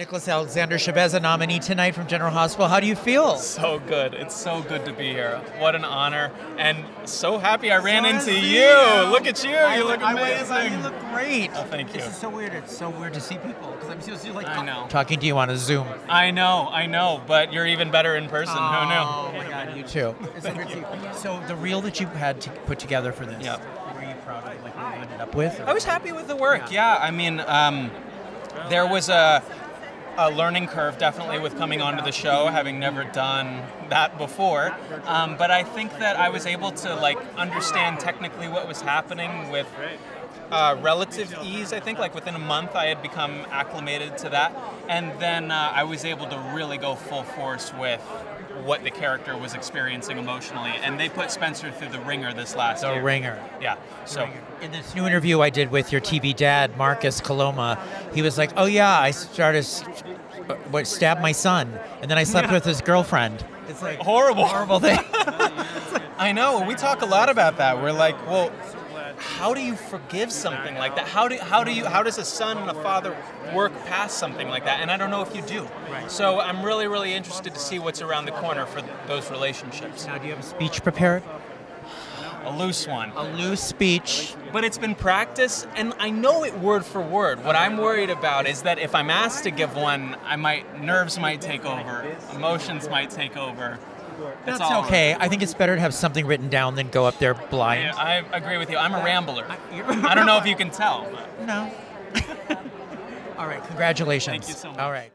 Nicholas Alexander Chavez, a nominee tonight from General Hospital. How do you feel? So good. It's so good to be here. What an honor. And so happy I ran So into is you. Look at you. I you look I went- amazing. You look great. Oh, thank you. This is so weird. It's so weird to see people because I'm supposed to like I know. talking to you on a Zoom. I know, I know, but you're even better in person. Oh Who knew? Oh my God, you too. It's so, weird to so the reel that you had to put together for this, Yep. were you proud of like what you ended up with? I was happy with the work. Yeah, I mean, um, there was a, a learning curve definitely with coming onto the show, having never done that before. Um, but I think that I was able to like understand technically what was happening with uh, relative ease. I think like within a month I had become acclimated to that, and then uh, I was able to really go full force with what the character was experiencing emotionally. And they put Spencer through the wringer this last The year. wringer. Yeah. So. In this new interview I did with your TV dad, Marcus Coloma, he was like, "Oh yeah, I started uh, what stabbed my son, and then I slept with his girlfriend." It's like horrible. horrible thing. I know. We talk a lot about that. We're like, well, how do you forgive something like that? How do how do you how does a son and a father work past something like that? And I don't know if you do. So I'm really really interested to see what's around the corner for those relationships. now, do you have a speech prepared? A loose one. A loose speech. But it's been practice, and I know it word for word. What I'm worried about is that if I'm asked to give one, I might nerves might take over, emotions might take over. That's, That's okay. I think it's better to have something written down than go up there blind. I, I agree with you. I'm a rambler. I don't know if you can tell. but- No. All right. Congratulations. Thank you so much. All right.